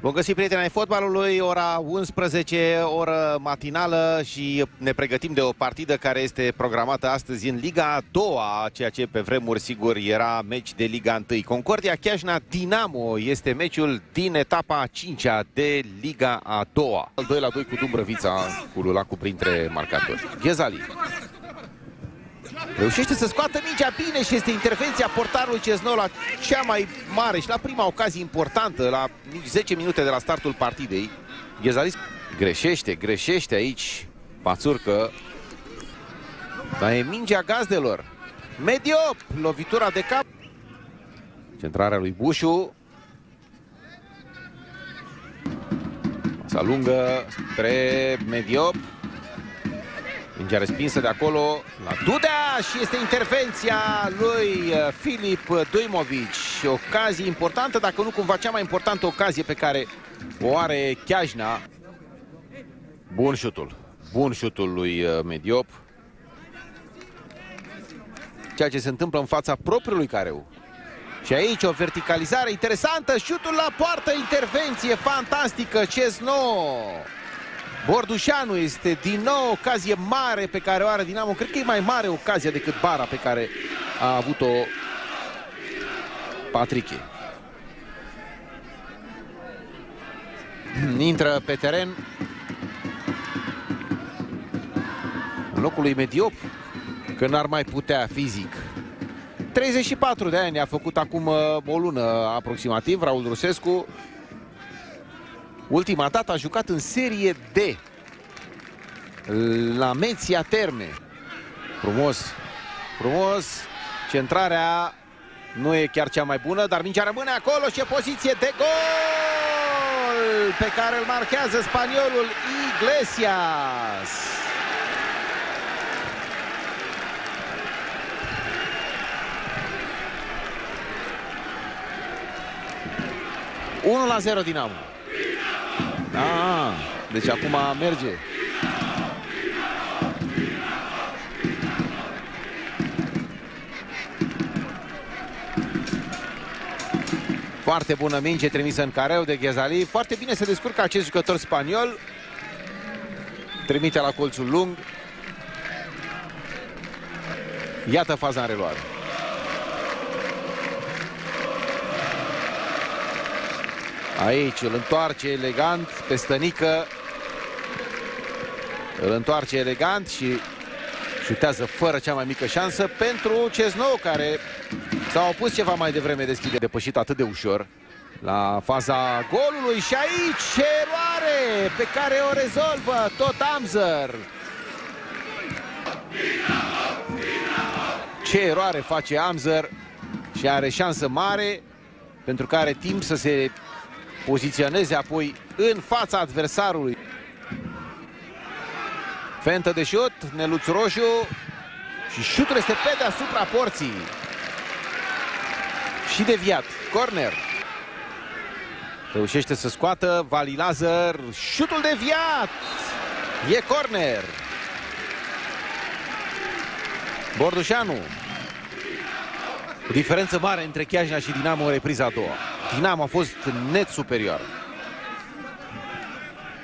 Bun găsit, prieteni ai fotbalului, ora 11, oră matinală și ne pregătim de o partidă care este programată astăzi în Liga a doua, ceea ce pe vremuri, sigur, era meci de Liga 1. Concordia Chiajna Dinamo este meciul din etapa a cincea de Liga a doua. Al 2 la 2 cu Dumbrăvița, cu Lulacu printre marcatori. Ghezali. Reușește să scoată mingea bine și este intervenția portarului Ceznou la cea mai mare și la prima ocazie importantă, la 10 minute de la startul partidei. Ghezalis greșește, greșește aici Pațurcă. Dar e mingea gazdelor. Mediop, lovitura de cap. Centrarea lui Bușu. Masa lungă spre Mediop. Mingea respinsă de acolo la Dudea și este intervenția lui uh, Filip Duimovic. Ocazie importantă, dacă nu cumva cea mai importantă ocazie pe care o are Chiajna. Bun șutul. Bun șutul lui uh, Mediop. Ceea ce se întâmplă în fața propriului careu. Și aici o verticalizare interesantă, șutul la poartă, intervenție fantastică, Cesno. Bordușanu este din nou ocazie mare pe care o are Dinamo. Cred că e mai mare ocazia decât bara pe care a avut-o Patriche. Intră pe teren în locul lui Mediop, că n-ar mai putea fizic. 34 de ani a făcut acum uh, o lună aproximativ Raul Rusescu Ultima dată a jucat în serie D la Meția Terme. Frumos, frumos. Centrarea nu e chiar cea mai bună, dar mingea rămâne acolo și e poziție de gol pe care îl marchează spaniolul Iglesias. Unu la 0 Dinamo. Ah, deci acum merge. Foarte bună minge trimisă în careu de Ghezali. Foarte bine se descurcă acest jucător spaniol. Trimite la colțul lung. Iată faza în reluare. Aici îl întoarce elegant pe stănică. Îl întoarce elegant și șutează fără cea mai mică șansă pentru Ceznou, care s-a opus ceva mai devreme deschide, depășit atât de ușor la faza golului și aici ce eroare pe care o rezolvă tot Amzer. Ce eroare face Amzer și are șansă mare pentru că are timp să se poziționeze apoi în fața adversarului. Fentă de șut, Neluț Roșu și șutul este pe deasupra porții. Și deviat, corner. Reușește să scoată Vali Lazar, șutul deviat. E corner. Bordușanu. O diferență mare între Chiajna și Dinamo în repriza a doua. Dinamo a fost net superior.